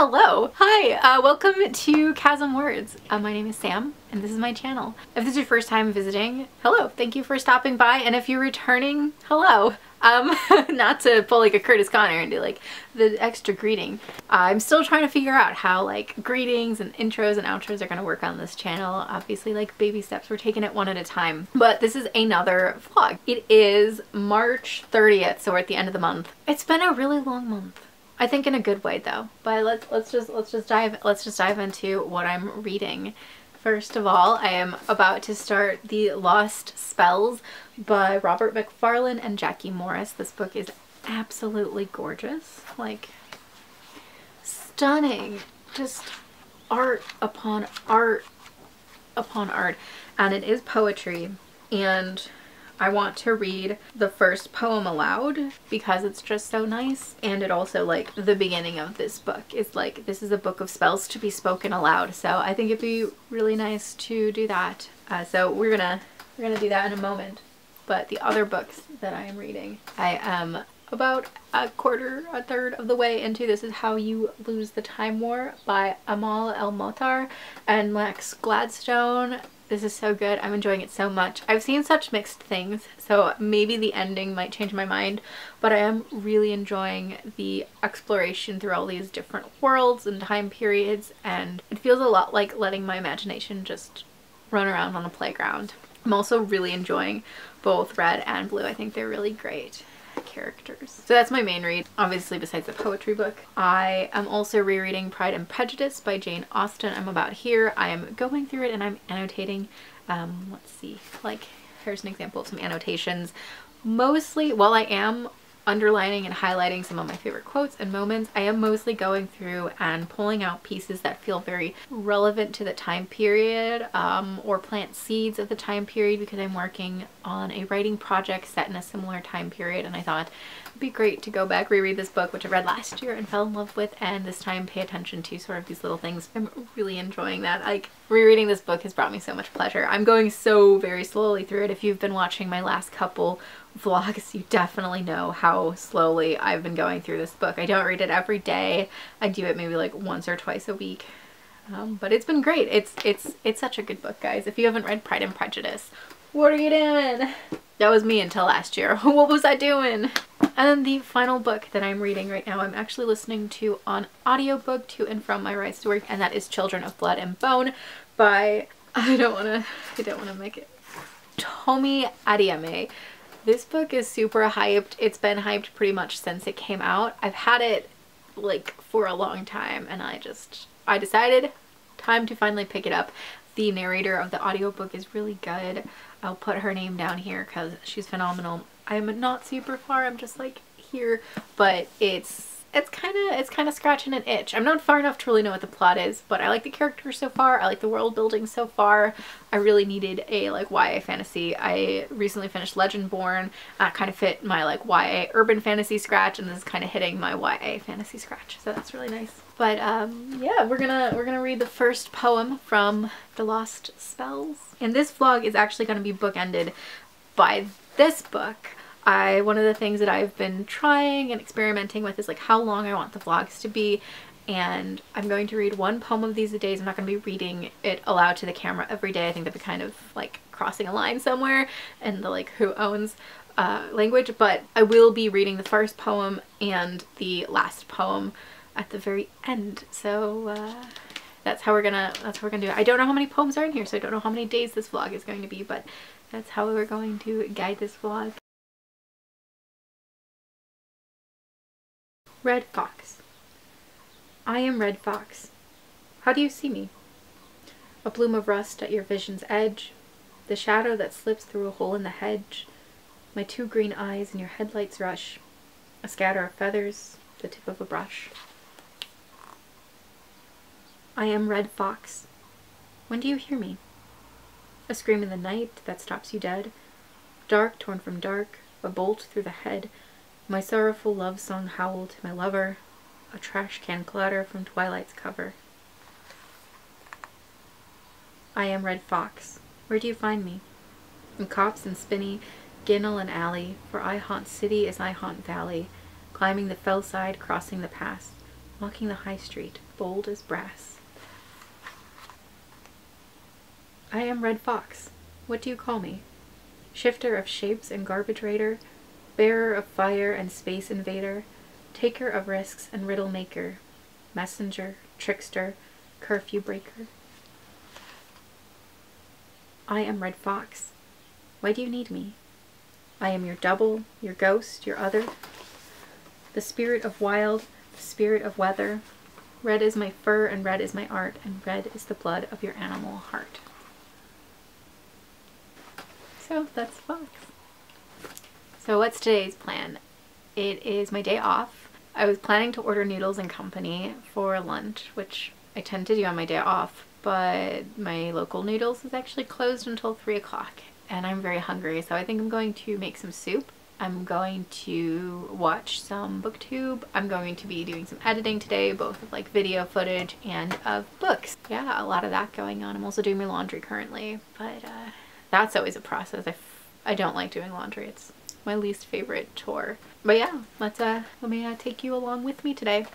Hello! Hi! Uh, welcome to Chasam Words. Uh, my name is Sam and this is my channel. If this is your first time visiting, hello! Thank you for stopping by and if you're returning, hello! Um, not to pull like a Curtis Connor and do like the extra greeting. I'm still trying to figure out how like greetings and intros and outros are gonna work on this channel. Obviously like baby steps, we're taking it one at a time. But this is another vlog. It is March 30th, so we're at the end of the month. It's been a really long month. I think in a good way though. But let's let's just let's just dive let's just dive into what I'm reading. First of all, I am about to start The Lost Spells by Robert Macfarlane and Jackie Morris. This book is absolutely gorgeous. Like, stunning. Just art upon art upon art. And it is poetry. And I want to read the first poem aloud because it's just so nice. And it also like the beginning of this book is like this is a book of spells to be spoken aloud. So I think it'd be really nice to do that. Uh, so we're gonna we're gonna do that in a moment. But the other books that I am reading I am about a quarter, a third of the way into This is How You Lose the Time War by Amal El-Mohtar and Max Gladstone. This is so good. I'm enjoying it so much. I've seen such mixed things, so maybe the ending might change my mind, but I am really enjoying the exploration through all these different worlds and time periods, and it feels a lot like letting my imagination just run around on a playground. I'm also really enjoying both red and blue. I think they're really great characters. So that's my main read, obviously besides the poetry book. I am also rereading Pride and Prejudice by Jane Austen. I'm about here. I am going through it and I'm annotating, um, let's see, like here's an example of some annotations. Mostly, while I am underlining and highlighting some of my favorite quotes and moments. I am mostly going through and pulling out pieces that feel very relevant to the time period um, or plant seeds of the time period because I'm working on a writing project set in a similar time period and I thought it'd be great to go back reread this book which I read last year and fell in love with and this time pay attention to sort of these little things. I'm really enjoying that. Like rereading this book has brought me so much pleasure. I'm going so very slowly through it. If you've been watching my last couple vlogs, you definitely know how slowly I've been going through this book. I don't read it every day. I do it maybe like once or twice a week. Um, but it's been great. It's it's it's such a good book, guys. If you haven't read Pride and Prejudice, what are you doing? That was me until last year. what was I doing? And the final book that I'm reading right now, I'm actually listening to on audiobook to and from my rights to work, and that is Children of Blood and Bone by I don't wanna I don't wanna make it Tomi Adeyemi. This book is super hyped. It's been hyped pretty much since it came out. I've had it like for a long time and I just, I decided time to finally pick it up. The narrator of the audiobook is really good. I'll put her name down here because she's phenomenal. I'm not super far, I'm just like here, but it's it's kind of it's kind of scratching an itch. I'm not far enough to really know what the plot is, but I like the characters so far. I like the world building so far. I really needed a like YA fantasy. I recently finished Legendborn. That kind of fit my like YA urban fantasy scratch, and this is kind of hitting my YA fantasy scratch. So that's really nice. But um, yeah, we're gonna we're gonna read the first poem from The Lost Spells, and this vlog is actually gonna be bookended by this book. I one of the things that I've been trying and experimenting with is like how long I want the vlogs to be and I'm going to read one poem of these a day. I'm not going to be reading it aloud to the camera every day. I think that'd be kind of like crossing a line somewhere and the like who owns uh, language but I will be reading the first poem and the last poem at the very end so uh, that's how we're gonna that's how we're gonna do it. I don't know how many poems are in here so I don't know how many days this vlog is going to be but that's how we're going to guide this vlog. Red Fox. I am Red Fox. How do you see me? A bloom of rust at your vision's edge, the shadow that slips through a hole in the hedge, my two green eyes in your headlights rush, a scatter of feathers, the tip of a brush. I am Red Fox. When do you hear me? A scream in the night that stops you dead, dark torn from dark, a bolt through the head, my sorrowful love song howl to my lover, a trash can clatter from twilight's cover. I am Red Fox. Where do you find me? In copse and spinney, ginnel and alley, for I haunt city as I haunt valley, climbing the fell side, crossing the pass, walking the high street, bold as brass. I am Red Fox. What do you call me? Shifter of shapes and garbage raider, bearer of fire and space invader, taker of risks and riddle maker, messenger, trickster, curfew breaker. I am Red Fox. Why do you need me? I am your double, your ghost, your other. The spirit of wild, the spirit of weather. Red is my fur and red is my art, and red is the blood of your animal heart. So that's Fox. So what's today's plan? It is my day off. I was planning to order noodles and company for lunch, which I tend to do on my day off, but my local noodles is actually closed until 3 o'clock and I'm very hungry so I think I'm going to make some soup. I'm going to watch some booktube. I'm going to be doing some editing today, both of like video footage and of books. Yeah, a lot of that going on. I'm also doing my laundry currently, but uh, that's always a process. I, I don't like doing laundry. It's my least favorite chore. But yeah, let's uh, let me uh, take you along with me today.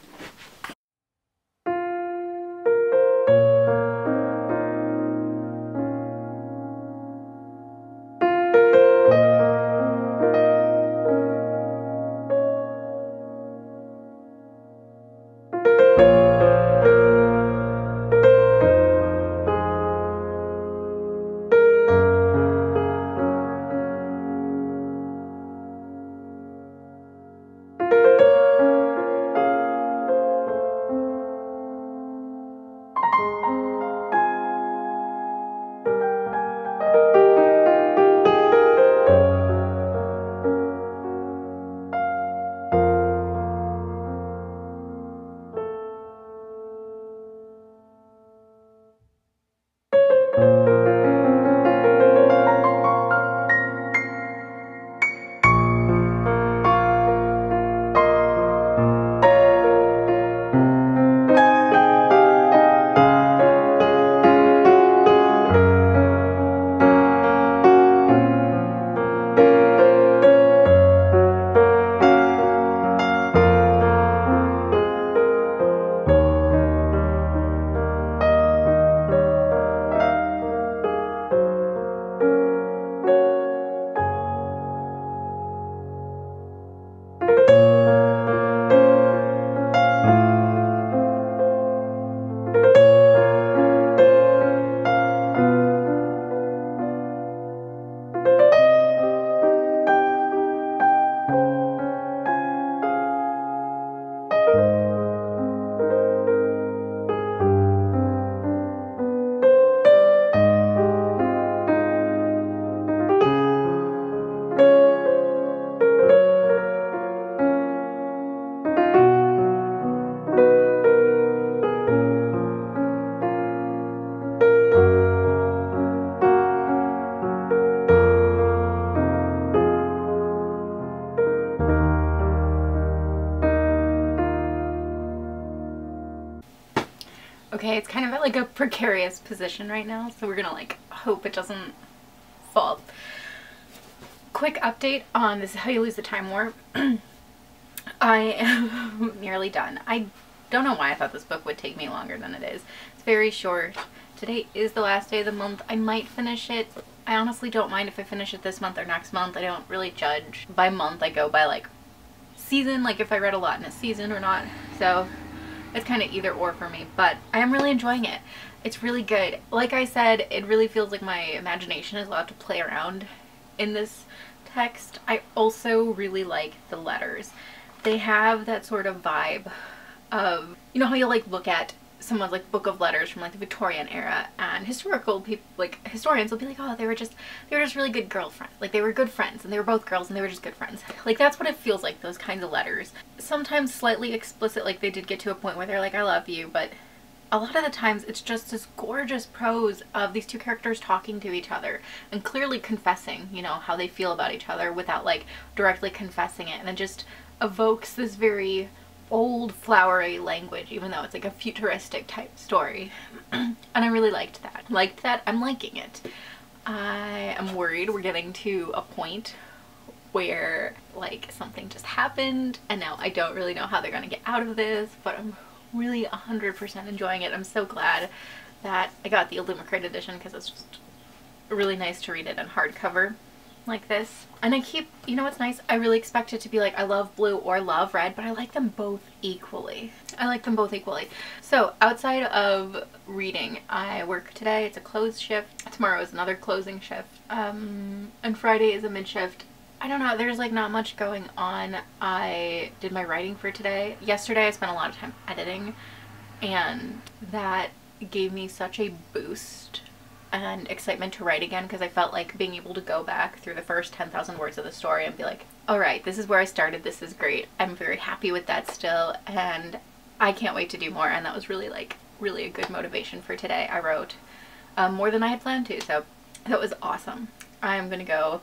Precarious position right now, so we're gonna like hope it doesn't fall. Quick update on this is how you lose the Time War. I am nearly done. I don't know why I thought this book would take me longer than it is. It's very short. Today is the last day of the month. I might finish it. I honestly don't mind if I finish it this month or next month. I don't really judge. By month I go by like season, like if I read a lot in a season or not. So it's kind of either or for me, but I am really enjoying it. It's really good. Like I said, it really feels like my imagination is allowed to play around in this text. I also really like the letters. They have that sort of vibe of, you know how you like look at someone's like book of letters from like the Victorian era and historical people like historians will be like oh they were just they were just really good girlfriends like they were good friends and they were both girls and they were just good friends. Like that's what it feels like those kinds of letters. Sometimes slightly explicit like they did get to a point where they're like I love you but a lot of the times it's just this gorgeous prose of these two characters talking to each other and clearly confessing you know how they feel about each other without like directly confessing it and it just evokes this very old flowery language even though it's like a futuristic type story and I really liked that. Liked that, I'm liking it. I am worried we're getting to a point where like something just happened and now I don't really know how they're gonna get out of this but I'm really 100% enjoying it. I'm so glad that I got the Illumicrate edition because it's just really nice to read it in hardcover like this. And I keep, you know what's nice? I really expect it to be like I love blue or love red, but I like them both equally. I like them both equally. So outside of reading, I work today. It's a closed shift. Tomorrow is another closing shift. Um, and Friday is a mid shift. I don't know, there's like not much going on. I did my writing for today. Yesterday I spent a lot of time editing and that gave me such a boost and excitement to write again because I felt like being able to go back through the first 10,000 words of the story and be like, all right, this is where I started. This is great. I'm very happy with that still. And I can't wait to do more. And that was really like, really a good motivation for today. I wrote um, more than I had planned to. So that was awesome. I'm going to go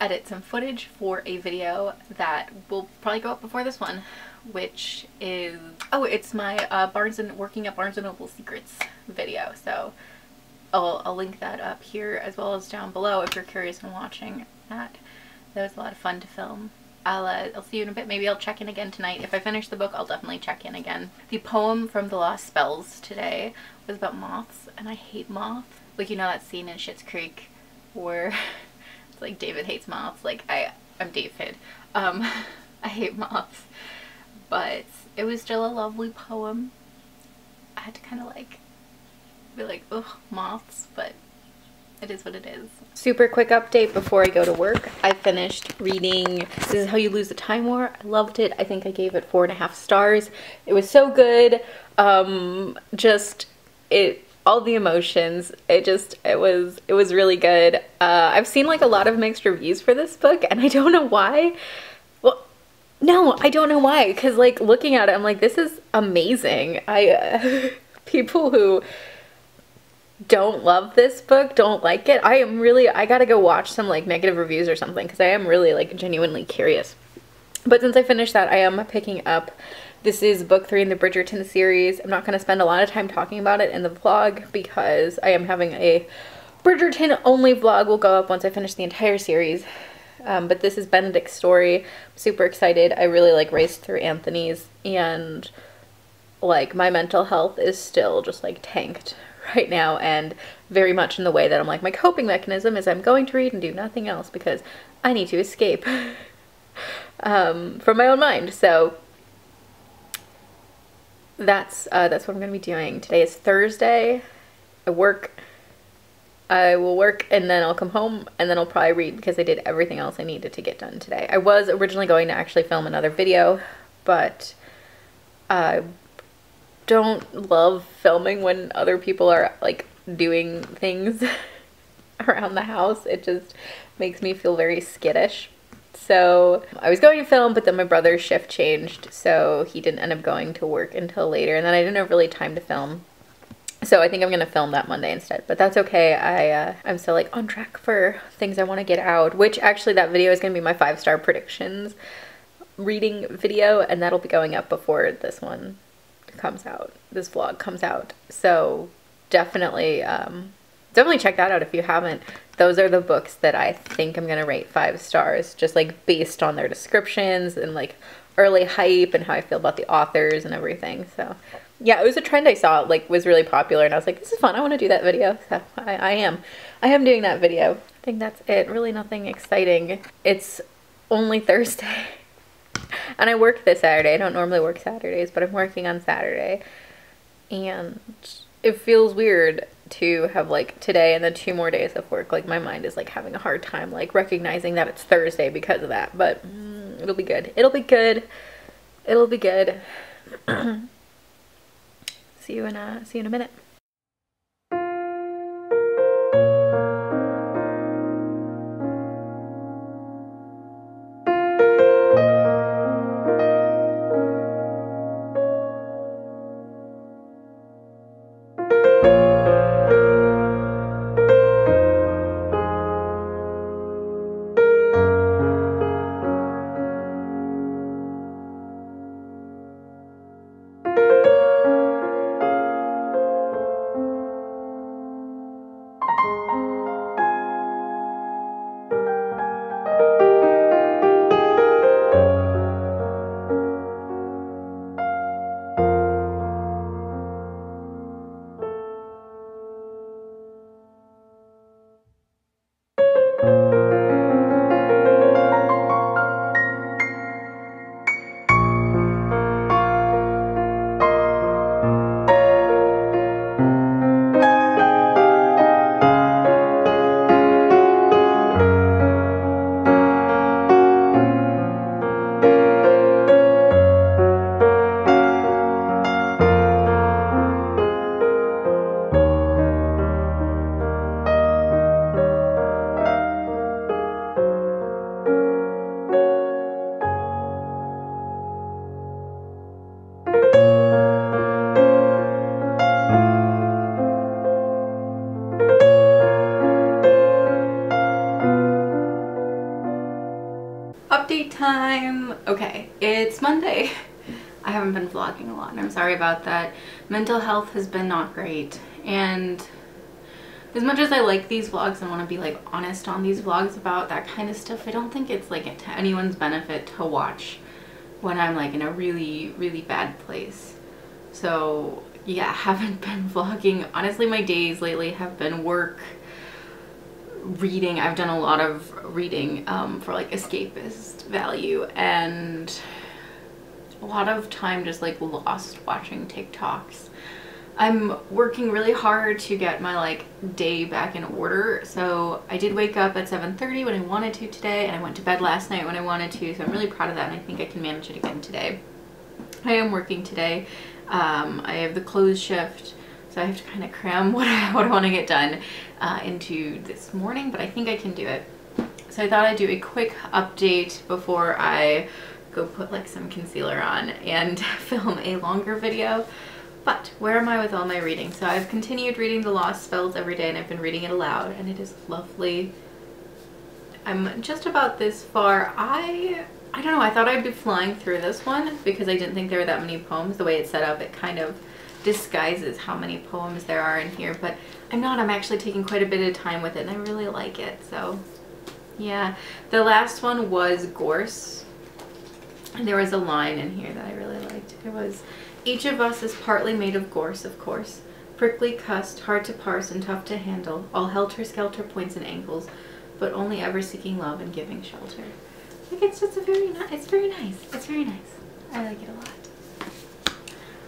edit some footage for a video that will probably go up before this one which is oh it's my uh, Barnes and working at Barnes and Noble Secrets video so I'll, I'll link that up here as well as down below if you're curious in watching that. That was a lot of fun to film. I'll, uh, I'll see you in a bit. Maybe I'll check in again tonight. If I finish the book, I'll definitely check in again. The poem from The Lost Spells today was about moths, and I hate moths. Like, you know that scene in Schitt's Creek where it's like David hates moths? Like, I, I'm David. Um, I hate moths. But it was still a lovely poem. I had to kind of like be like, ugh, moths, but it is what it is. Super quick update before I go to work. I finished reading This is How You Lose the Time War. I loved it. I think I gave it four and a half stars. It was so good. Um, just, it, all the emotions it just it was it was really good uh, i've seen like a lot of mixed reviews for this book and i don't know why well no i don't know why because like looking at it i'm like this is amazing i uh, people who don't love this book, don't like it, I am really, I gotta go watch some like negative reviews or something because I am really like genuinely curious. But since I finished that, I am picking up, this is book three in the Bridgerton series. I'm not gonna spend a lot of time talking about it in the vlog because I am having a Bridgerton only vlog will go up once I finish the entire series. Um, but this is Benedict's story. I'm super excited. I really like raced through Anthony's and like my mental health is still just like tanked right now and very much in the way that I'm like my coping mechanism is I'm going to read and do nothing else because I need to escape um, from my own mind. So that's uh, that's what I'm going to be doing. Today is Thursday. I work. I will work and then I'll come home and then I'll probably read because I did everything else I needed to get done today. I was originally going to actually film another video, but I don't love filming when other people are like doing things around the house. It just makes me feel very skittish. So I was going to film, but then my brother's shift changed, so he didn't end up going to work until later, and then I didn't have really time to film. So I think I'm gonna film that Monday instead, but that's okay. I uh, I'm still like on track for things I want to get out. Which actually that video is gonna be my five star predictions reading video, and that'll be going up before this one comes out, this vlog comes out. So definitely, um, definitely check that out if you haven't. Those are the books that I think I'm going to rate five stars, just like based on their descriptions and like early hype and how I feel about the authors and everything. So yeah, it was a trend I saw, like was really popular and I was like, this is fun. I want to do that video. So I, I am. I am doing that video. I think that's it. Really nothing exciting. It's only Thursday. And I work this Saturday. I don't normally work Saturdays, but I'm working on Saturday. And it feels weird to have like today and then two more days of work. Like my mind is like having a hard time like recognizing that it's Thursday because of that. But mm, it'll be good. It'll be good. It'll be good. see you in a see you in a minute. Sorry about that. Mental health has been not great and as much as I like these vlogs and want to be like honest on these vlogs about that kind of stuff, I don't think it's like to anyone's benefit to watch when I'm like in a really, really bad place. So yeah, haven't been vlogging. Honestly, my days lately have been work, reading. I've done a lot of reading um, for like escapist value and a lot of time just like lost watching TikToks. I'm working really hard to get my like day back in order. So I did wake up at 7.30 when I wanted to today and I went to bed last night when I wanted to. So I'm really proud of that and I think I can manage it again today. I am working today. Um, I have the close shift. So I have to kind of cram what I, what I want to get done uh, into this morning, but I think I can do it. So I thought I'd do a quick update before I go put like some concealer on and film a longer video. But where am I with all my reading? So I've continued reading The Lost Spells every day and I've been reading it aloud and it is lovely. I'm just about this far. I I don't know, I thought I'd be flying through this one because I didn't think there were that many poems. The way it's set up, it kind of disguises how many poems there are in here, but I'm not. I'm actually taking quite a bit of time with it and I really like it, so yeah. The last one was Gorse there was a line in here that I really liked. It was, each of us is partly made of gorse, of course. Prickly cussed, hard to parse and tough to handle, all helter-skelter points and angles, but only ever seeking love and giving shelter. Like it's just a very nice, it's very nice. It's very nice. I like it a lot.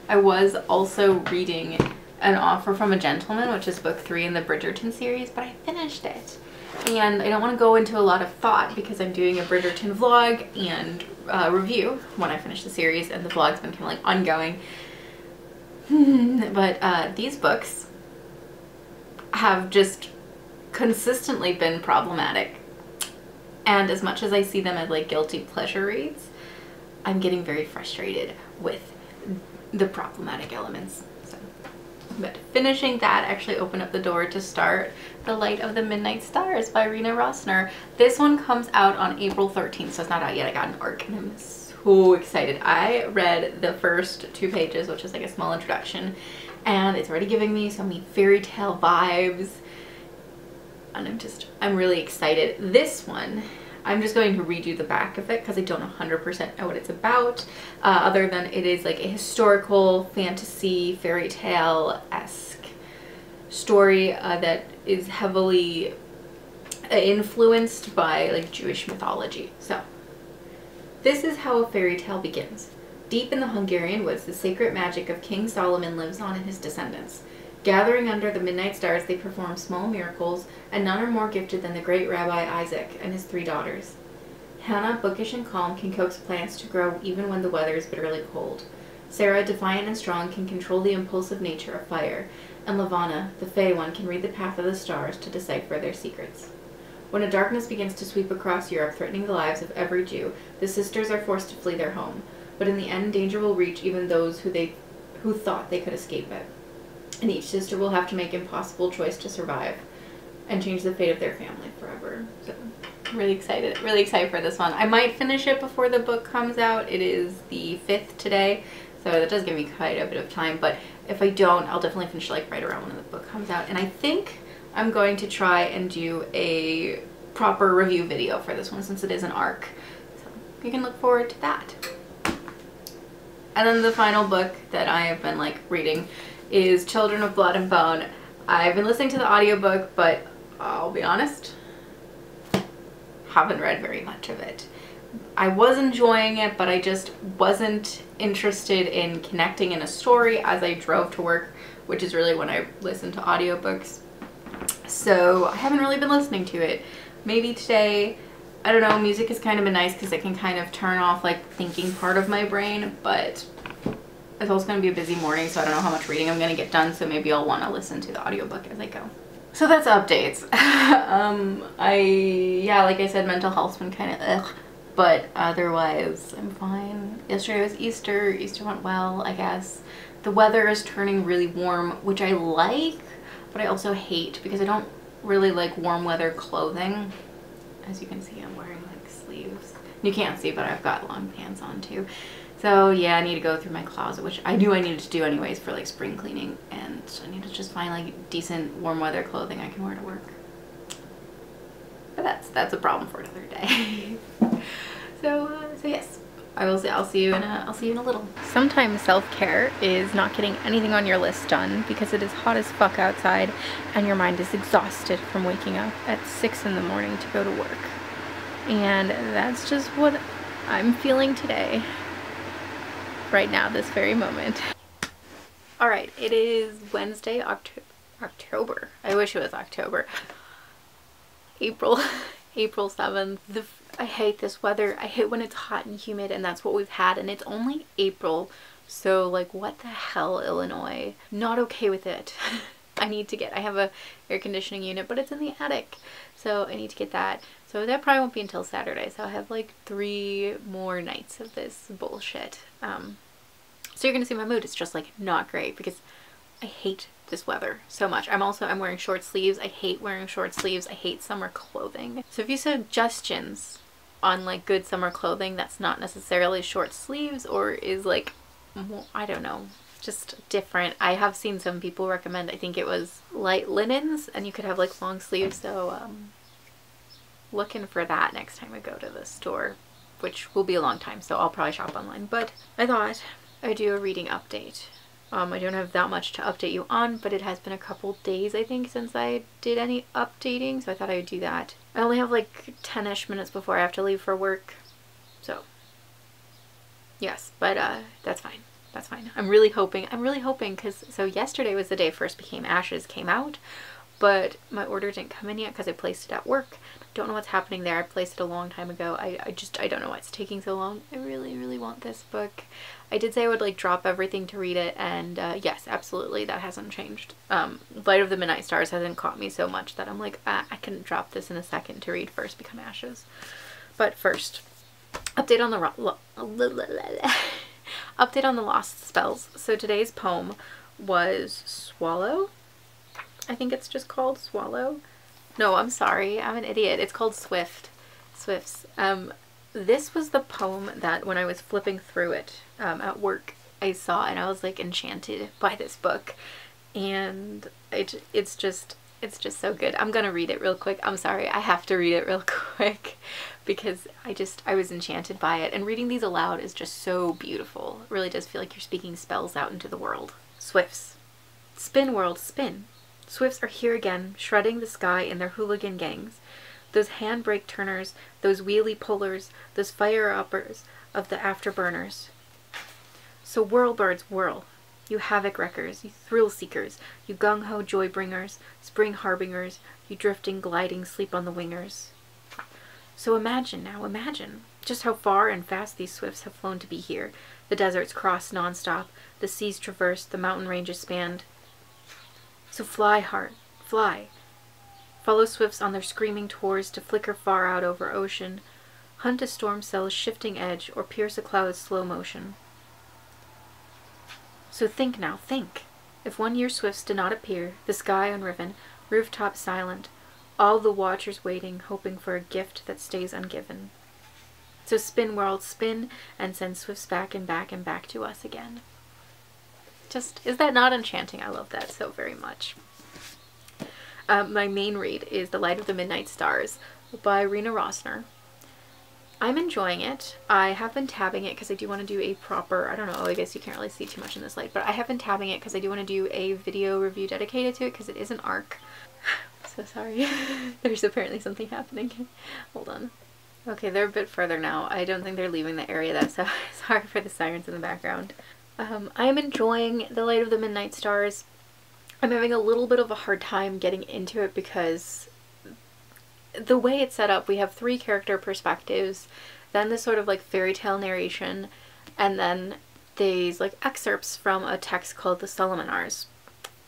I was also reading An Offer from a Gentleman, which is book three in the Bridgerton series, but I finished it. And I don't want to go into a lot of thought because I'm doing a Bridgerton vlog and uh, review when I finish the series and the vlog's been kind of like ongoing. but uh, these books have just consistently been problematic. And as much as I see them as like guilty pleasure reads, I'm getting very frustrated with the problematic elements. But finishing that actually opened up the door to start The Light of the Midnight Stars by Rena Rossner. This one comes out on April 13th, so it's not out yet. I got an ARC and I'm so excited. I read the first two pages, which is like a small introduction, and it's already giving me so many fairy tale vibes. And I'm just, I'm really excited. This one I'm just going to read you the back of it because I don't 100% know what it's about uh, other than it is like a historical fantasy fairy tale-esque story uh, that is heavily uh, influenced by like Jewish mythology. So this is how a fairy tale begins. Deep in the Hungarian woods, the sacred magic of King Solomon lives on in his descendants. Gathering under the midnight stars, they perform small miracles, and none are more gifted than the great Rabbi Isaac and his three daughters. Hannah, bookish and calm, can coax plants to grow even when the weather is bitterly cold. Sarah, defiant and strong, can control the impulsive nature of fire, and Levana, the Fey One, can read the path of the stars to decipher their secrets. When a darkness begins to sweep across Europe, threatening the lives of every Jew, the sisters are forced to flee their home. But in the end, danger will reach even those who they who thought they could escape it and each sister will have to make impossible choice to survive and change the fate of their family forever. So really excited, really excited for this one. I might finish it before the book comes out. It is the 5th today, so that does give me quite a bit of time, but if I don't, I'll definitely finish like right around when the book comes out. And I think I'm going to try and do a proper review video for this one since it is an arc. So you can look forward to that. And then the final book that I have been like reading is Children of Blood and Bone. I've been listening to the audiobook, but I'll be honest, haven't read very much of it. I was enjoying it, but I just wasn't interested in connecting in a story as I drove to work, which is really when I listen to audiobooks. So I haven't really been listening to it. Maybe today, I don't know, music has kind of been nice because it can kind of turn off like thinking part of my brain, but it's also going to be a busy morning, so I don't know how much reading I'm going to get done, so maybe I'll want to listen to the audiobook as I go. So that's updates. um, I, yeah, like I said, mental health's been kind of but otherwise I'm fine. Yesterday was Easter. Easter went well, I guess. The weather is turning really warm, which I like, but I also hate because I don't really like warm weather clothing. As you can see, I'm wearing like sleeves. You can't see, but I've got long pants on too. So yeah, I need to go through my closet, which I knew I needed to do anyways for like spring cleaning. And I need to just find like decent warm weather clothing I can wear to work. But that's that's a problem for another day. so uh, so yes, I will see. I'll see you in a. I'll see you in a little. Sometimes self-care is not getting anything on your list done because it is hot as fuck outside, and your mind is exhausted from waking up at six in the morning to go to work. And that's just what I'm feeling today right now, this very moment. All right, it is Wednesday, October. October. I wish it was October. April, April 7th. The, I hate this weather. I hate when it's hot and humid and that's what we've had and it's only April. So like what the hell, Illinois? Not okay with it. I need to get, I have a air conditioning unit, but it's in the attic. So I need to get that. So that probably won't be until Saturday. So I have like three more nights of this bullshit. Um, so you're going to see my mood. It's just like not great because I hate this weather so much. I'm also, I'm wearing short sleeves. I hate wearing short sleeves. I hate summer clothing. So if you suggestions on like good summer clothing that's not necessarily short sleeves or is like, I don't know, just different. I have seen some people recommend, I think it was light linens and you could have like long sleeves. So um, looking for that next time I go to the store, which will be a long time, so I'll probably shop online. But I thought I'd do a reading update. Um, I don't have that much to update you on, but it has been a couple days, I think, since I did any updating, so I thought I would do that. I only have like 10-ish minutes before I have to leave for work, so yes, but uh, that's fine. That's fine. I'm really hoping, I'm really hoping, because so yesterday was the day First Became Ashes came out, but my order didn't come in yet because I placed it at work. I don't know what's happening there. I placed it a long time ago. I, I just, I don't know why it's taking so long. I really, really want this book. I did say I would like drop everything to read it and uh, yes, absolutely, that hasn't changed. Um, Light of the Midnight Stars hasn't caught me so much that I'm like, ah, I can drop this in a second to read First Become Ashes. But first, update on the update on the lost spells. So today's poem was Swallow I think it's just called Swallow. No, I'm sorry. I'm an idiot. It's called Swift. Swifts. Um, this was the poem that when I was flipping through it um, at work, I saw and I was like enchanted by this book. And it, it's just, it's just so good. I'm gonna read it real quick. I'm sorry. I have to read it real quick because I just, I was enchanted by it. And reading these aloud is just so beautiful. It really does feel like you're speaking spells out into the world. Swifts. Spin world, spin. Swifts are here again, shredding the sky in their hooligan gangs. Those handbrake turners, those wheelie pullers, those fire uppers of the afterburners. So whirlbirds whirl, you havoc wreckers, you thrill seekers, you gung-ho joy bringers, spring harbingers, you drifting, gliding, sleep on the wingers. So imagine now, imagine just how far and fast these swifts have flown to be here. The deserts crossed nonstop, the seas traversed, the mountain ranges spanned. So fly, heart, fly. Follow swifts on their screaming tours to flicker far out over ocean. Hunt a storm cell's shifting edge or pierce a cloud's slow motion. So think now, think. If one year swifts did not appear, the sky unriven, rooftop silent, all the watchers waiting, hoping for a gift that stays ungiven. So spin world, spin, and send swifts back and back and back to us again. Just, is that not enchanting? I love that so very much. Um, my main read is The Light of the Midnight Stars by Rena Rossner. I'm enjoying it. I have been tabbing it because I do want to do a proper, I don't know, I guess you can't really see too much in this light, but I have been tabbing it because I do want to do a video review dedicated to it because it is an arc. so sorry. There's apparently something happening. Hold on. Okay, they're a bit further now. I don't think they're leaving the area though, so sorry for the sirens in the background. Um, I'm enjoying The Light of the Midnight Stars. I'm having a little bit of a hard time getting into it because the way it's set up, we have three character perspectives, then this sort of like fairy tale narration, and then these like excerpts from a text called the Solomonars.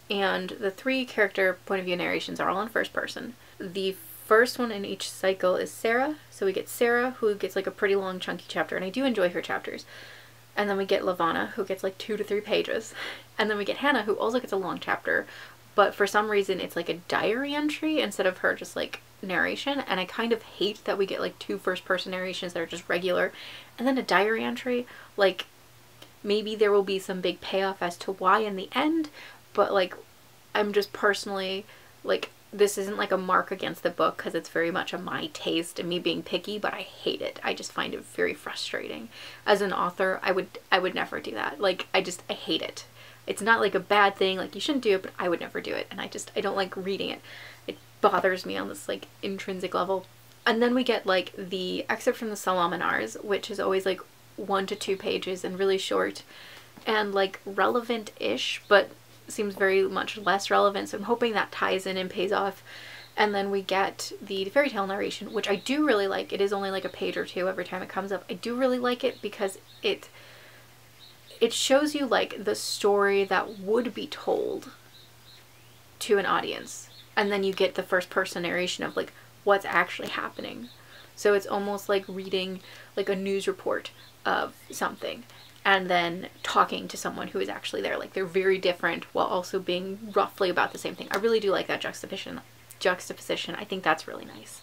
And the three character point of view narrations are all in first person. The first one in each cycle is Sarah. So we get Sarah, who gets like a pretty long chunky chapter, and I do enjoy her chapters. And then we get Levana, who gets like two to three pages. And then we get Hannah, who also gets a long chapter. But for some reason, it's like a diary entry instead of her just like narration and I kind of hate that we get like two first person narrations that are just regular and then a diary entry like maybe there will be some big payoff as to why in the end but like I'm just personally like this isn't like a mark against the book because it's very much a my taste and me being picky but i hate it. I just find it very frustrating. As an author i would i would never do that. Like i just i hate it. It's not like a bad thing like you shouldn't do it but i would never do it and i just i don't like reading it. It bothers me on this like intrinsic level. And then we get like the excerpt from the Solomonars which is always like one to two pages and really short and like relevant-ish but seems very much less relevant. So I'm hoping that ties in and pays off. And then we get the fairy tale narration, which I do really like. It is only like a page or two every time it comes up. I do really like it because it it shows you like the story that would be told to an audience. And then you get the first person narration of like what's actually happening. So it's almost like reading like a news report of something and then talking to someone who is actually there. Like they're very different while also being roughly about the same thing. I really do like that juxtaposition. Juxtaposition. I think that's really nice.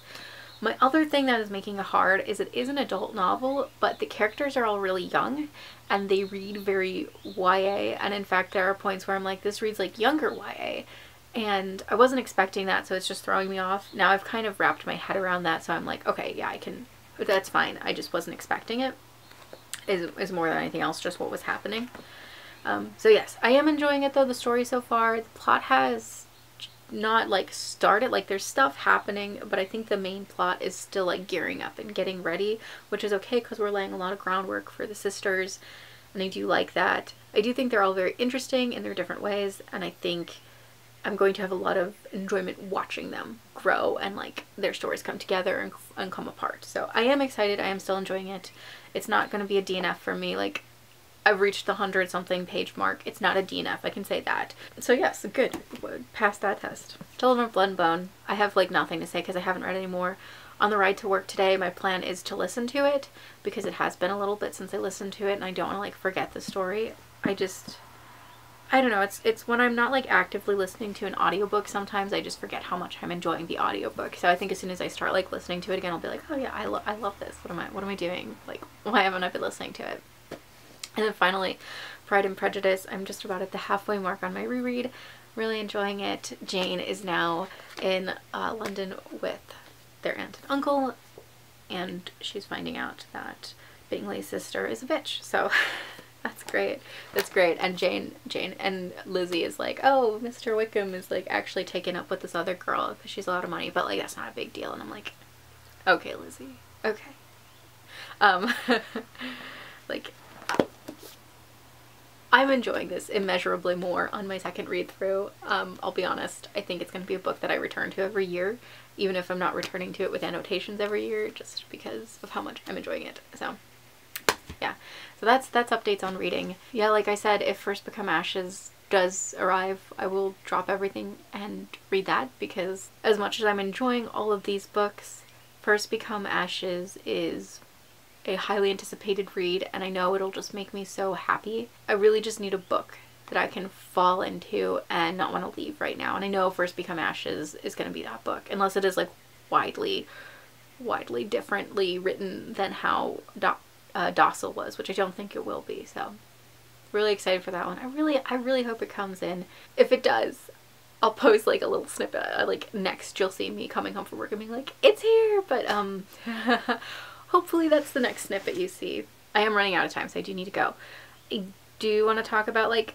My other thing that is making it hard is it is an adult novel, but the characters are all really young and they read very YA. And in fact, there are points where I'm like, this reads like younger YA. And I wasn't expecting that, so it's just throwing me off. Now I've kind of wrapped my head around that, so I'm like, okay, yeah, I can, that's fine. I just wasn't expecting it is, is more than anything else just what was happening. Um, so yes, I am enjoying it though, the story so far. The plot has not like started, like there's stuff happening, but I think the main plot is still like gearing up and getting ready, which is okay because we're laying a lot of groundwork for the sisters and I do like that. I do think they're all very interesting in their different ways and I think I'm going to have a lot of enjoyment watching them grow and like their stories come together and, and come apart. So I am excited. I am still enjoying it. It's not going to be a DNF for me. Like I've reached the hundred something page mark. It's not a DNF. I can say that. So yes, good. Passed that test. Children of Blood and Bone. I have like nothing to say because I haven't read any more. On the ride to work today, my plan is to listen to it because it has been a little bit since I listened to it and I don't want to like forget the story. I just I don't know, it's it's when I'm not like actively listening to an audiobook sometimes I just forget how much I'm enjoying the audiobook. So I think as soon as I start like listening to it again I'll be like, "Oh yeah, I lo I love this. What am I what am I doing? Like why haven't I been listening to it?" And then finally, Pride and Prejudice. I'm just about at the halfway mark on my reread. Really enjoying it. Jane is now in uh, London with their aunt and uncle and she's finding out that Bingley's sister is a bitch. So That's great. That's great. And Jane, Jane, and Lizzie is like, oh, Mr. Wickham is like actually taken up with this other girl because she's a lot of money, but like that's not a big deal. And I'm like, okay, Lizzie, okay. Um, like, I'm enjoying this immeasurably more on my second read through. Um, I'll be honest, I think it's going to be a book that I return to every year, even if I'm not returning to it with annotations every year, just because of how much I'm enjoying it. So, yeah. So that's that's updates on reading. Yeah, like I said, if First Become Ashes does arrive, I will drop everything and read that because as much as I'm enjoying all of these books, First Become Ashes is a highly anticipated read and I know it'll just make me so happy. I really just need a book that I can fall into and not want to leave right now. And I know First Become Ashes is going to be that book unless it is like widely widely differently written than how uh, Docile was, which I don't think it will be. So really excited for that one. I really, I really hope it comes in. If it does, I'll post like a little snippet. Uh, like next, you'll see me coming home from work and being like, "It's here!" But um, hopefully that's the next snippet you see. I am running out of time, so I do need to go. I do want to talk about like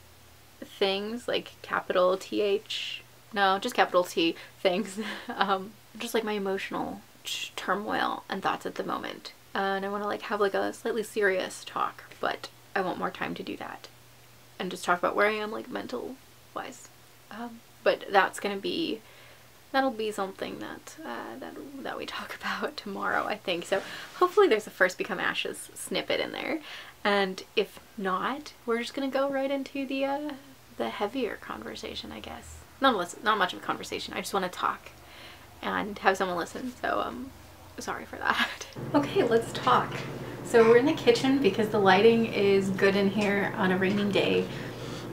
things like capital T H. No, just capital T things. um, just like my emotional turmoil and thoughts at the moment uh, and I want to like have like a slightly serious talk, but I want more time to do that and just talk about where I am like mental wise. Um, but that's gonna be that'll be something that uh, that that we talk about tomorrow, I think. So hopefully there's a first become ashes snippet in there, and if not, we're just gonna go right into the uh, the heavier conversation, I guess. Not less, not much of a conversation. I just want to talk and have someone listen. So um, sorry for that. Okay, let's talk. So we're in the kitchen because the lighting is good in here on a rainy day.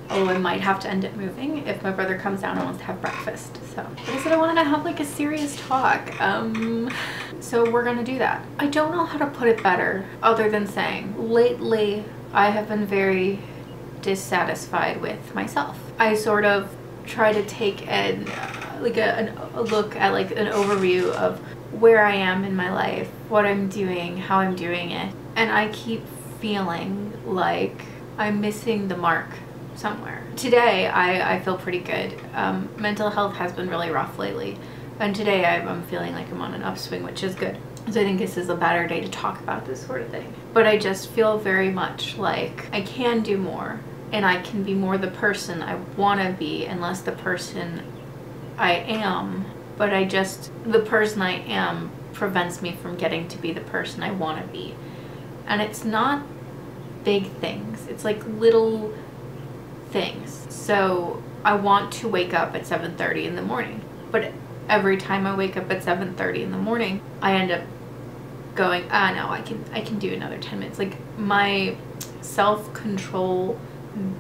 Oh, I might have to end up moving if my brother comes down and wants to have breakfast. So I said I wanted to have like a serious talk. Um, so we're gonna do that. I don't know how to put it better other than saying lately I have been very dissatisfied with myself. I sort of try to take an like a, a look at like an overview of where I am in my life, what I'm doing, how I'm doing it, and I keep feeling like I'm missing the mark somewhere. Today, I, I feel pretty good. Um, mental health has been really rough lately. And today I'm feeling like I'm on an upswing, which is good. So I think this is a better day to talk about this sort of thing. But I just feel very much like I can do more and I can be more the person I want to be and less the person I am. But I just, the person I am prevents me from getting to be the person I want to be. And it's not big things. It's like little things. So I want to wake up at 7.30 in the morning. But every time I wake up at 7.30 in the morning, I end up going, ah, no, I can, I can do another 10 minutes. Like my self-control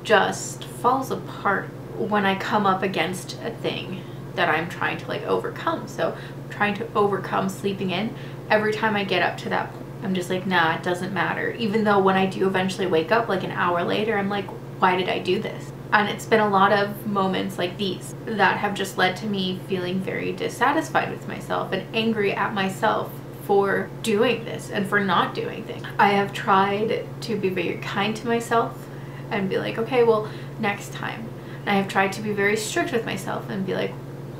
just falls apart when I come up against a thing that I'm trying to like overcome. So I'm trying to overcome sleeping in, every time I get up to that point, I'm just like, nah, it doesn't matter. Even though when I do eventually wake up like an hour later, I'm like, why did I do this? And it's been a lot of moments like these that have just led to me feeling very dissatisfied with myself and angry at myself for doing this and for not doing things. I have tried to be very kind to myself and be like, okay, well, next time. And I have tried to be very strict with myself and be like,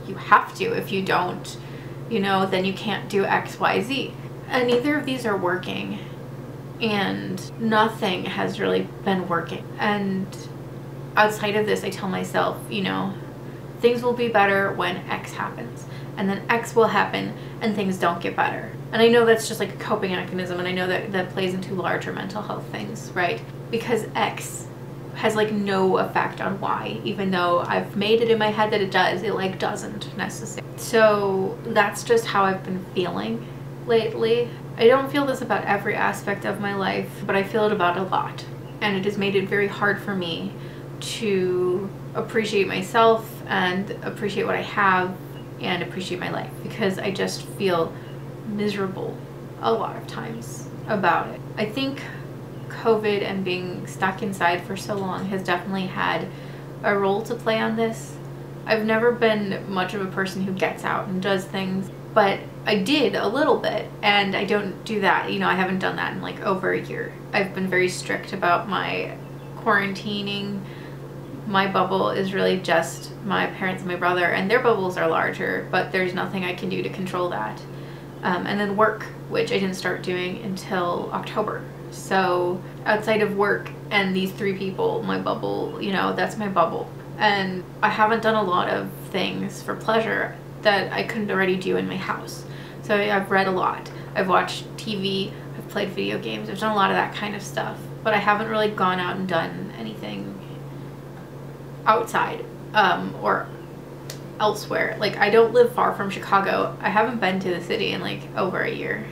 you have to. If you don't, you know, then you can't do X, Y, Z. And neither of these are working and nothing has really been working. And outside of this, I tell myself, you know, things will be better when X happens. And then X will happen and things don't get better. And I know that's just like a coping mechanism and I know that that plays into larger mental health things, right? Because X has like no effect on why even though I've made it in my head that it does, it like doesn't necessarily. So that's just how I've been feeling lately. I don't feel this about every aspect of my life, but I feel it about a lot. And it has made it very hard for me to appreciate myself and appreciate what I have and appreciate my life because I just feel miserable a lot of times about it. I think COVID and being stuck inside for so long has definitely had a role to play on this. I've never been much of a person who gets out and does things, but I did a little bit and I don't do that. You know, I haven't done that in like over a year. I've been very strict about my quarantining. My bubble is really just my parents and my brother and their bubbles are larger, but there's nothing I can do to control that. Um, and then work, which I didn't start doing until October. So outside of work and these three people, my bubble, you know, that's my bubble. And I haven't done a lot of things for pleasure that I couldn't already do in my house. So I've read a lot. I've watched TV, I've played video games, I've done a lot of that kind of stuff. But I haven't really gone out and done anything outside um, or elsewhere. Like I don't live far from Chicago. I haven't been to the city in like over a year.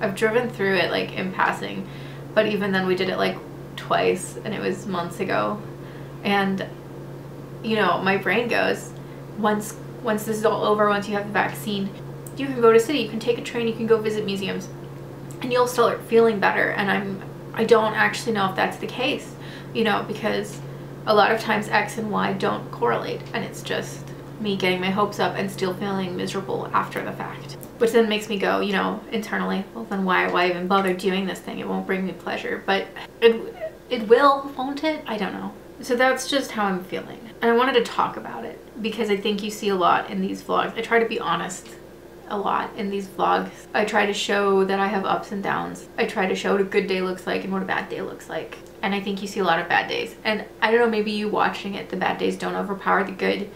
I've driven through it like in passing but even then we did it like twice and it was months ago. And you know my brain goes once once this is all over once you have the vaccine you can go to city you can take a train you can go visit museums and you'll start feeling better. And i'm i don't actually know if that's the case you know because a lot of times x and y don't correlate and it's just me getting my hopes up and still feeling miserable after the fact which then makes me go, you know, internally, well then why, why even bother doing this thing? It won't bring me pleasure, but it, it will, won't it? I don't know. So that's just how I'm feeling. And I wanted to talk about it because I think you see a lot in these vlogs. I try to be honest a lot in these vlogs. I try to show that I have ups and downs. I try to show what a good day looks like and what a bad day looks like. And I think you see a lot of bad days. And I don't know, maybe you watching it, the bad days don't overpower the good.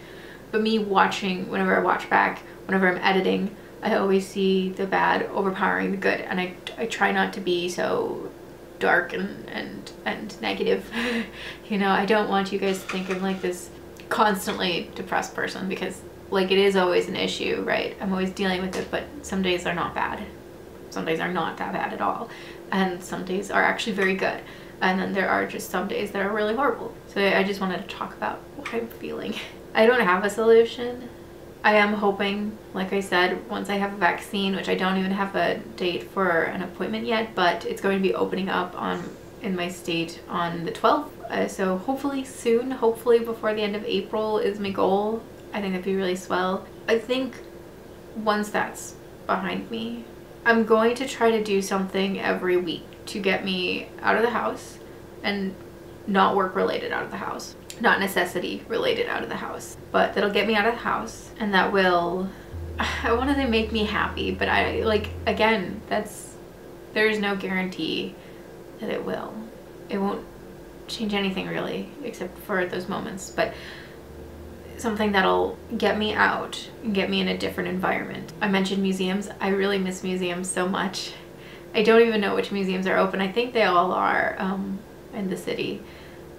But me watching, whenever I watch back, whenever I'm editing, I always see the bad overpowering the good and I, I try not to be so dark and, and, and negative. you know, I don't want you guys to think I'm like this constantly depressed person because like it is always an issue, right? I'm always dealing with it, but some days are not bad. Some days are not that bad at all. And some days are actually very good. And then there are just some days that are really horrible. So I just wanted to talk about what I'm feeling. I don't have a solution. I am hoping, like I said, once I have a vaccine, which I don't even have a date for an appointment yet, but it's going to be opening up on in my state on the 12th. Uh, so hopefully soon, hopefully before the end of April is my goal. I think that'd be really swell. I think once that's behind me, I'm going to try to do something every week to get me out of the house and not work related out of the house not necessity related out of the house but that'll get me out of the house and that will I want to make me happy but I like again that's there's no guarantee that it will. It won't change anything really except for those moments but something that'll get me out and get me in a different environment. I mentioned museums. I really miss museums so much. I don't even know which museums are open. I think they all are um, in the city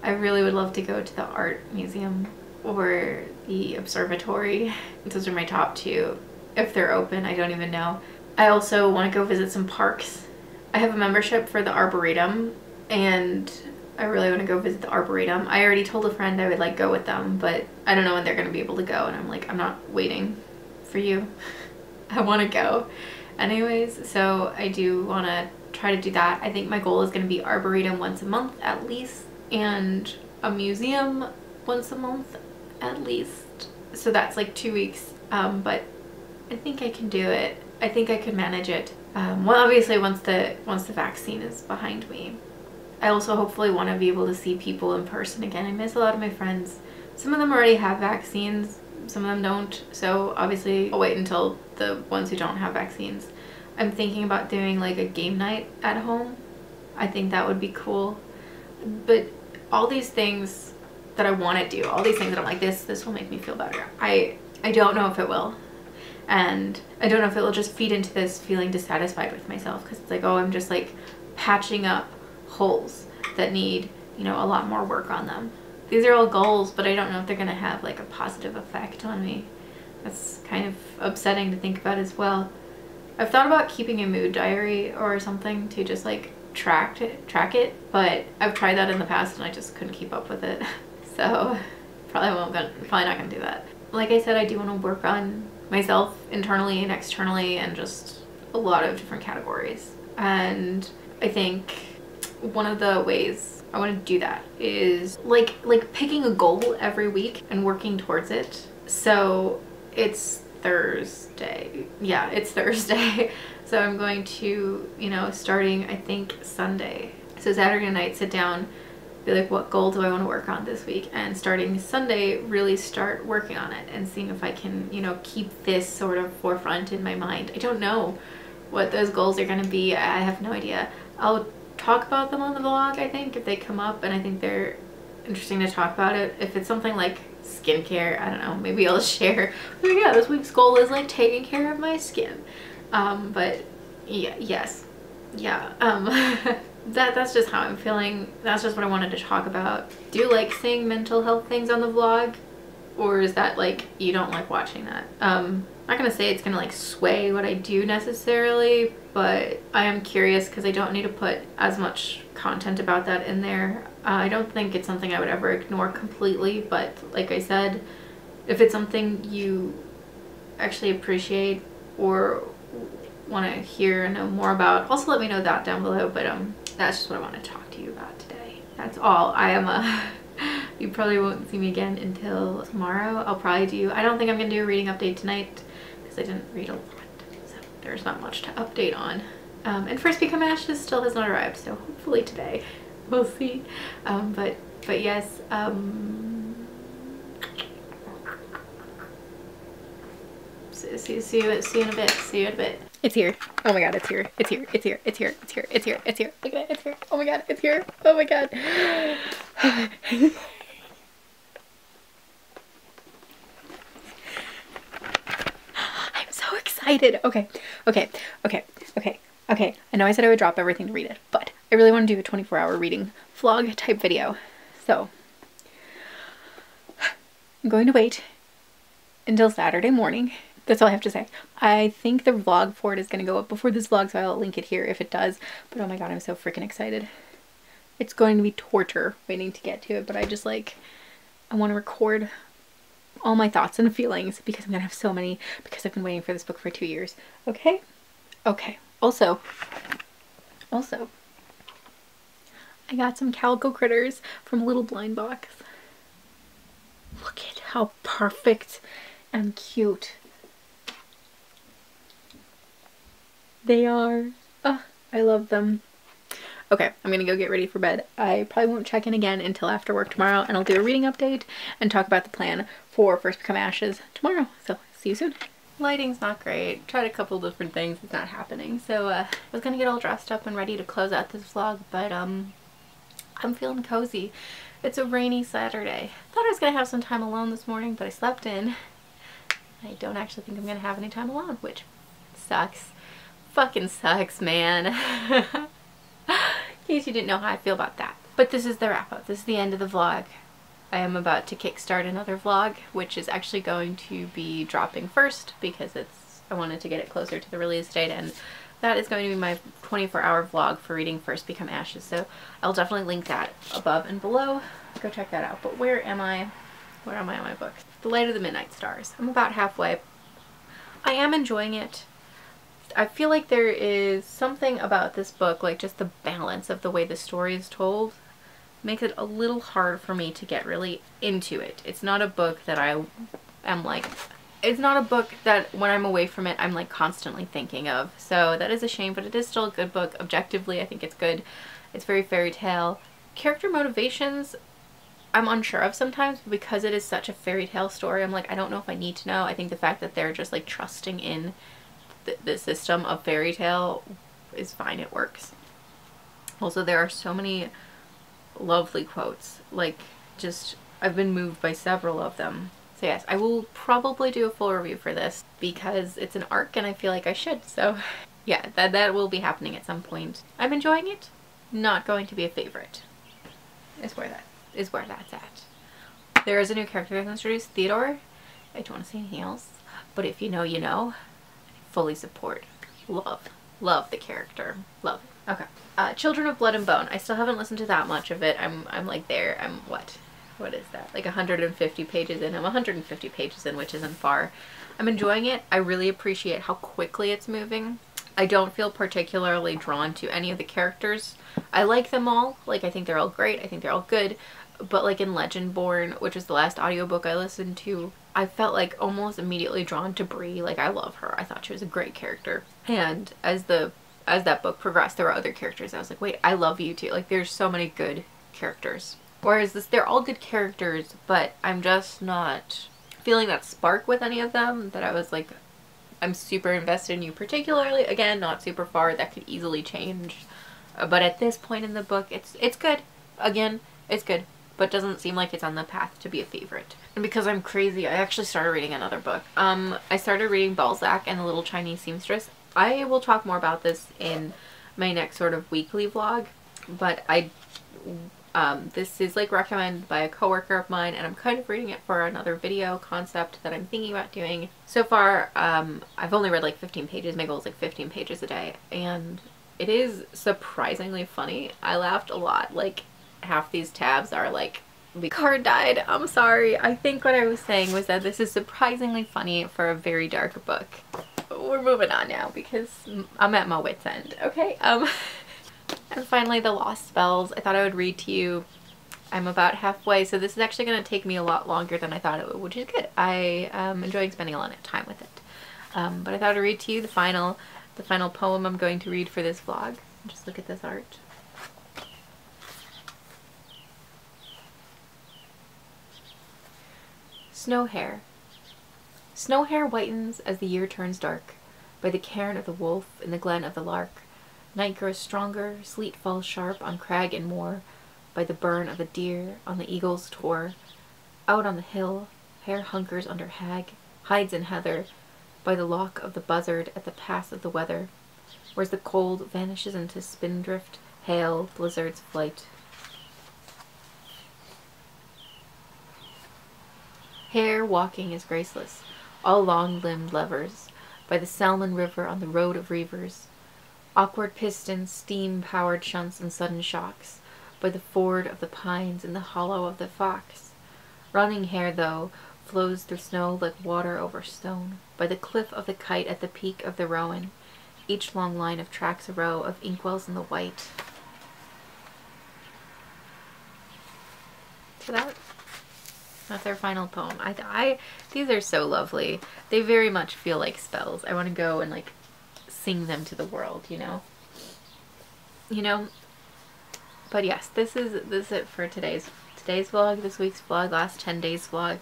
I really would love to go to the art museum or the observatory. Those are my top two. If they're open, I don't even know. I also want to go visit some parks. I have a membership for the Arboretum and I really want to go visit the Arboretum. I already told a friend I would like go with them, but I don't know when they're going to be able to go and I'm like, I'm not waiting for you. I want to go anyways, so I do want to try to do that. I think my goal is going to be Arboretum once a month at least and a museum once a month at least. So that's like two weeks, um, but I think I can do it. I think I could manage it. Um, well, obviously once the once the vaccine is behind me. I also hopefully want to be able to see people in person again. I miss a lot of my friends. Some of them already have vaccines, some of them don't. So obviously I'll wait until the ones who don't have vaccines. I'm thinking about doing like a game night at home. I think that would be cool. But all these things that I want to do, all these things that I'm like, this, this will make me feel better. I, I don't know if it will. And I don't know if it will just feed into this feeling dissatisfied with myself because it's like, oh, I'm just like patching up holes that need, you know, a lot more work on them. These are all goals, but I don't know if they're going to have like a positive effect on me. That's kind of upsetting to think about as well. I've thought about keeping a mood diary or something to just like track it, track it, but I've tried that in the past and I just couldn't keep up with it. So probably won't, probably not gonna do that. Like I said, I do want to work on myself internally and externally and just a lot of different categories. And I think one of the ways I want to do that is like like picking a goal every week and working towards it. So it's Thursday. Yeah, it's Thursday. So I'm going to, you know, starting I think Sunday. So Saturday night, sit down, be like, what goal do I want to work on this week? And starting Sunday, really start working on it and seeing if I can, you know, keep this sort of forefront in my mind. I don't know what those goals are going to be. I have no idea. I'll talk about them on the vlog, I think, if they come up, and I think they're interesting to talk about it. If it's something like skincare, I don't know, maybe I'll share, oh yeah, this week's goal is like taking care of my skin. Um, but yeah, yes, yeah. Um, that that's just how I'm feeling. That's just what I wanted to talk about. Do you like seeing mental health things on the vlog? Or is that like, you don't like watching that? Um, I'm not gonna say it's gonna like sway what I do necessarily, but I am curious because I don't need to put as much content about that in there. Uh, I don't think it's something I would ever ignore completely, but like I said, if it's something you actually appreciate or want to hear and know more about, also let me know that down below. But um, that's just what I want to talk to you about today. That's all. I am a... you probably won't see me again until tomorrow. I'll probably do... I don't think I'm going to do a reading update tonight because I didn't read a lot. So there's not much to update on. Um, and First Become Ashes still has not arrived, so hopefully today. We'll see. Um, but, but yes, um, see, see, see, you, see you in a bit. See you in a bit. It's here. Oh my god, it's here. It's here. It's here. It's here. It's here. It's here. It's here. Look at it. It's here. Oh my god, it's here. Oh my god. I'm so excited. Okay. Okay. Okay. Okay. Okay. I know I said I would drop everything to read it, but I really want to do a 24 hour reading vlog type video. So I'm going to wait until Saturday morning that's all I have to say. I think the vlog for it is going to go up before this vlog, so I'll link it here if it does. But oh my god, I'm so freaking excited. It's going to be torture waiting to get to it, but I just like, I want to record all my thoughts and feelings because I'm going to have so many because I've been waiting for this book for two years. Okay? Okay. Also, also, I got some calico critters from Little Blind Box. Look at how perfect and cute they are. Oh, I love them. Okay, I'm gonna go get ready for bed. I probably won't check in again until after work tomorrow and I'll do a reading update and talk about the plan for First Become Ashes tomorrow. So see you soon. Lighting's not great. Tried a couple different things. It's not happening. So uh, I was gonna get all dressed up and ready to close out this vlog, but um, I'm feeling cozy. It's a rainy Saturday. Thought I was gonna have some time alone this morning, but I slept in. I don't actually think I'm gonna have any time alone, which sucks. Fucking sucks, man. In case you didn't know how I feel about that. But this is the wrap up. This is the end of the vlog. I am about to kickstart another vlog, which is actually going to be dropping first because it's I wanted to get it closer to the release date and that is going to be my 24 hour vlog for reading First Become Ashes. So I'll definitely link that above and below. Go check that out. But where am I? Where am I on my book? The Light of the Midnight Stars. I'm about halfway. I am enjoying it. I feel like there is something about this book, like just the balance of the way the story is told, makes it a little hard for me to get really into it. It's not a book that I am like, it's not a book that when I'm away from it, I'm like constantly thinking of. So that is a shame, but it is still a good book. Objectively, I think it's good. It's very fairy tale. Character motivations, I'm unsure of sometimes, but because it is such a fairy tale story, I'm like, I don't know if I need to know. I think the fact that they're just like trusting in the, the system of fairy tale is fine. It works. Also, there are so many lovely quotes. Like, just, I've been moved by several of them. So yes, I will probably do a full review for this because it's an arc and I feel like I should. So yeah, that, that will be happening at some point. I'm enjoying it. Not going to be a favorite. Is where that is where that's at. There is a new character that's introduced, Theodore. I don't want to say anything else. But if you know, you know fully support. Love. Love the character. Love Okay. Uh, Children of Blood and Bone. I still haven't listened to that much of it. I'm, I'm like there. I'm what? What is that? Like 150 pages in. I'm 150 pages in, which isn't far. I'm enjoying it. I really appreciate how quickly it's moving. I don't feel particularly drawn to any of the characters. I like them all. Like, I think they're all great. I think they're all good. But like in Legendborn, which is the last audiobook I listened to, I felt like almost immediately drawn to Bree. Like I love her. I thought she was a great character. And as the as that book progressed, there were other characters. I was like, wait, I love you too. Like there's so many good characters. Whereas this, they're all good characters, but I'm just not feeling that spark with any of them. That I was like, I'm super invested in you particularly. Again, not super far. That could easily change. Uh, but at this point in the book, it's it's good. Again, it's good but doesn't seem like it's on the path to be a favorite. And because I'm crazy, I actually started reading another book. Um, I started reading Balzac and the Little Chinese Seamstress. I will talk more about this in my next sort of weekly vlog, but I, um, this is like recommended by a coworker of mine and I'm kind of reading it for another video concept that I'm thinking about doing. So far, um, I've only read like 15 pages. My goal is like 15 pages a day and it is surprisingly funny. I laughed a lot. Like half these tabs are like the card died. I'm sorry. I think what I was saying was that this is surprisingly funny for a very dark book. We're moving on now because I'm at my wit's end. Okay. Um, and finally the Lost Spells. I thought I would read to you. I'm about halfway, so this is actually going to take me a lot longer than I thought it would, which is good. I am enjoying spending a lot of time with it. Um, but I thought I'd read to you the final, the final poem I'm going to read for this vlog. Just look at this art. Snow Hare. Snow hare whitens as the year turns dark, by the cairn of the wolf in the glen of the lark. Night grows stronger, sleet falls sharp on crag and moor, by the burn of a deer on the eagle's tor. Out on the hill, hare hunkers under hag, hides in heather, by the loch of the buzzard at the pass of the weather, whereas the cold vanishes into spindrift, hail, blizzard's flight. Hare walking is graceless, all long-limbed levers, by the Salmon River on the road of reavers. Awkward pistons, steam-powered shunts and sudden shocks, by the ford of the pines in the hollow of the fox. Running hare, though, flows through snow like water over stone, by the cliff of the kite at the peak of the rowan, each long line of tracks a row of inkwells in the white. So that that's our final poem. I, I, these are so lovely. They very much feel like spells. I want to go and like sing them to the world, you know? You know? But yes, this is, this is it for today's, today's vlog, this week's vlog, last 10 days vlog.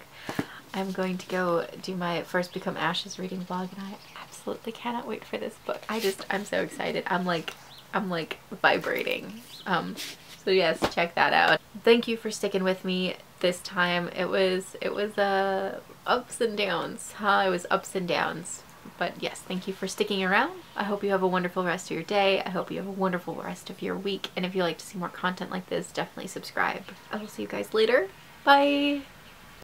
I'm going to go do my first Become Ashes reading vlog and I absolutely cannot wait for this book. I just, I'm so excited. I'm like, I'm like vibrating. Um, so yes, check that out. Thank you for sticking with me this time. It was, it was, uh, ups and downs, huh? It was ups and downs. But yes, thank you for sticking around. I hope you have a wonderful rest of your day. I hope you have a wonderful rest of your week. And if you like to see more content like this, definitely subscribe. I will see you guys later. Bye!